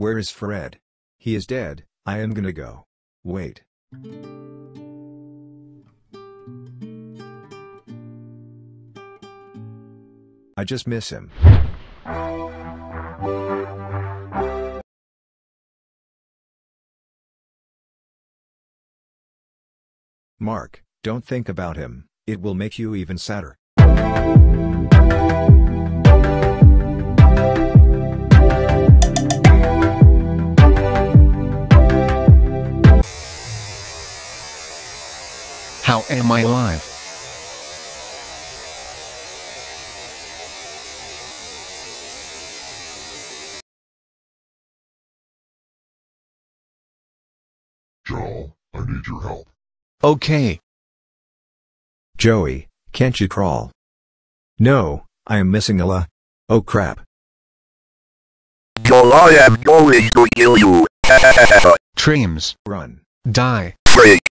Where is Fred? He is dead, I am gonna go. Wait. I just miss him. Mark, don't think about him, it will make you even sadder. How am I alive? Joel, I need your help. Okay. Joey, can't you crawl? No, I am missing a Ella. Oh crap. Joel, I am going to kill you. Treams. Run. Die. Freak.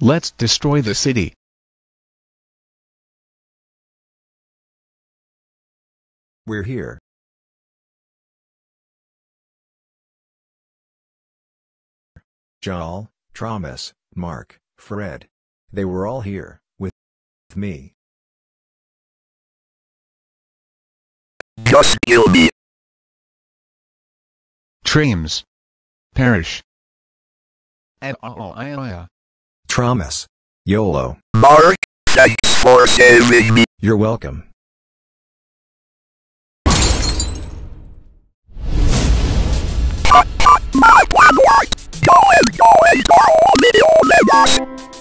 Let's destroy the city. We're here. Joel, Thomas, Mark, Fred. They were all here, me. Just kill me. Treams. Perish. And all I Thomas. YOLO. Mark, thanks for saving me. You're welcome. Joel, Joel, Joel, Joel,